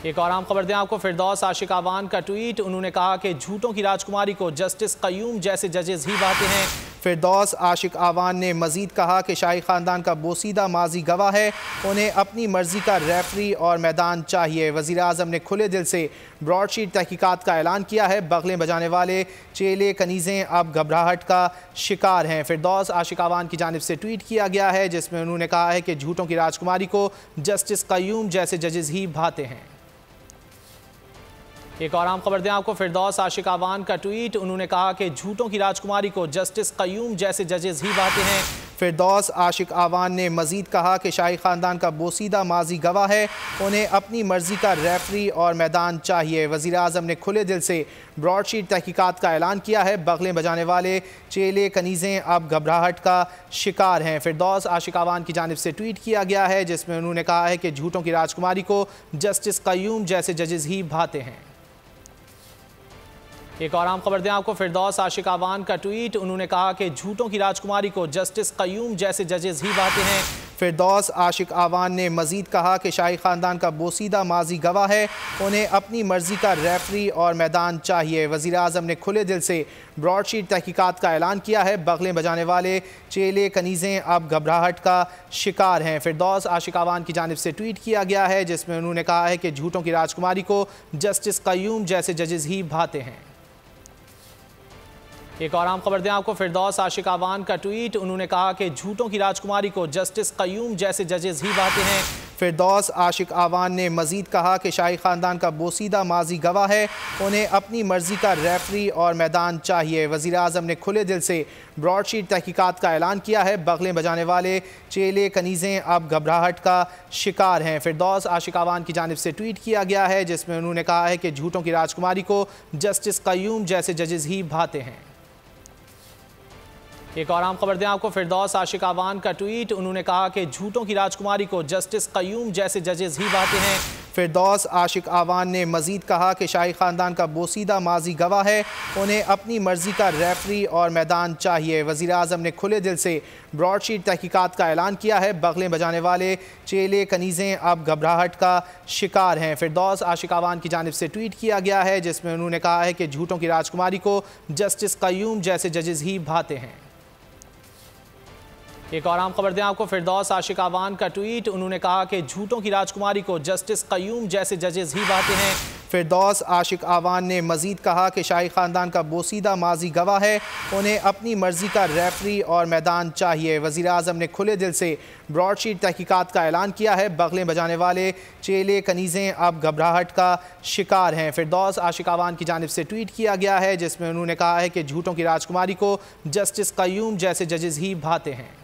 एक और आम खबर दें आपको, फिरदौस आशिक आवान का ट्वीट। उन्होंने कहा कि झूठों की राजकुमारी को जस्टिस कयूम जैसे जजेस ही बातें हैं। फिरदौस आशिक आवान ने मजीद कहा कि शाही ख़ानदान का बोसीदा माजी गवाह है। उन्हें अपनी मर्ज़ी का रेफरी और मैदान चाहिए। वज़ी अजम ने खुले दिल से ब्रॉडशीट तहकीक़ात का ऐलान किया है। बगलें बजाने वाले चेले, कनीज़ें अब घबराहट का शिकार हैं। फिरदौस आशिक आवान की जानब से ट्वीट किया गया है, जिसमें उन्होंने कहा है कि झूठों की राजकुमारी को जस्टिस कयूम जैसे जजेस ही भाते हैं। एक और आम खबर दें आपको, फिरदौस आशिक आवान का ट्वीट। उन्होंने कहा कि झूठों की राजकुमारी को जस्टिस कयूम जैसे जजेस ही बातें हैं। फिरदौस आशिक आवान ने मजीद कहा कि शाही ख़ानदान का बोसीदा माजी गवाह है। उन्हें अपनी मर्ज़ी का रेफरी और मैदान चाहिए। वज़ी अजम ने खुले दिल से ब्रॉडशीट तहकीक़ात का ऐलान किया है। बगलें बजाने वाले चेले कनीज़ें अब घबराहट का शिकार हैं। फिरदौस आशिक आवान की जानब से ट्वीट किया गया है, जिसमें उन्होंने कहा है कि झूठों की राजकुमारी को जस्टिस कयूम जैसे जजेस ही भाते हैं। एक और आम खबर दें आपको, फिरदौस आशिक आवान का ट्वीट। उन्होंने कहा कि झूठों की राजकुमारी को जस्टिस कयूम जैसे जजेस ही बातें हैं। फिरदौस आशिक आवान ने मजीद कहा कि शाही ख़ानदान का बोसीदा माजी गवाह है। उन्हें अपनी मर्ज़ी का रेफरी और मैदान चाहिए। वज़ी अजम ने खुले दिल से ब्रॉडशीट तहकीक़ात का ऐलान किया है। बगलें बजाने वाले चेले कनीज़ें अब घबराहट का शिकार हैं। फिरदौस आशिक आवान की जानब से ट्वीट किया गया है, जिसमें उन्होंने कहा है कि झूठों की राजकुमारी को जस्टिस कयूम जैसे जजेस ही भाते हैं। एक और आम खबर दें आपको, फिरदौस आशिक आवान का ट्वीट। उन्होंने कहा कि झूठों की राजकुमारी को जस्टिस कयूम जैसे जजेस ही बातें हैं। फिरदौस आशिक आवान ने मजीद कहा कि शाही ख़ानदान का बोसीदा माजी गवाह है। उन्हें अपनी मर्ज़ी का रेफरी और मैदान चाहिए। वज़ी अजम ने खुले दिल से ब्रॉडशीट तहकीक़ात का ऐलान किया है। बगलें बजाने वाले चेले कनीज़ें अब घबराहट का शिकार हैं। फिरदौस आशिक आवान की जानब से ट्वीट किया गया है, जिसमें उन्होंने कहा है कि झूठों की राजकुमारी को जस्टिस कयूम जैसे जजेस ही भाते हैं। एक और आम खबर दें आपको, फिरदौस आशिक आवान का ट्वीट। उन्होंने कहा कि झूठों की राजकुमारी को जस्टिस कयूम जैसे जजेस ही बातें हैं। फिरदौस आशिक आवान ने मजीद कहा कि शाही ख़ानदान का बोसीदा माजी गवाह है। उन्हें अपनी मर्ज़ी का रेफरी और मैदान चाहिए। वज़ी अजम ने खुले दिल से ब्रॉडशीट तहकीक़ात का ऐलान किया है। बगलें बजाने वाले चेले कनीज़ें अब घबराहट का शिकार हैं। फिरदौस आशिक आवान की जानब से ट्वीट किया गया है, जिसमें उन्होंने कहा है कि झूठों की राजकुमारी को जस्टिस कयूम जैसे जजेस ही भाते हैं। एक और आम खबर दें आपको, फिरदौस आशिक आवान का ट्वीट। उन्होंने कहा कि झूठों की राजकुमारी को जस्टिस कयूम जैसे जजेस ही बातें हैं। फिरदौस आशिक आवान ने मजीद कहा कि शाही ख़ानदान का बोसीदा माजी गवाह है। उन्हें अपनी मर्ज़ी का रेफरी और मैदान चाहिए। वज़ी अजम ने खुले दिल से ब्रॉडशीट तहकीक़ात का ऐलान किया है। बगलें बजाने वाले चेले कनीज़ें अब घबराहट का शिकार हैं। फिरदौस आशिक आवान की जानब से ट्वीट किया गया है, जिसमें उन्होंने कहा है कि झूठों की राजकुमारी को जस्टिस कयूम जैसे जजेस ही भाते हैं।